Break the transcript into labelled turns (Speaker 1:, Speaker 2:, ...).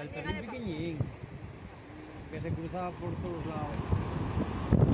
Speaker 1: el perro pequeñín que se cruzaba por todos lados.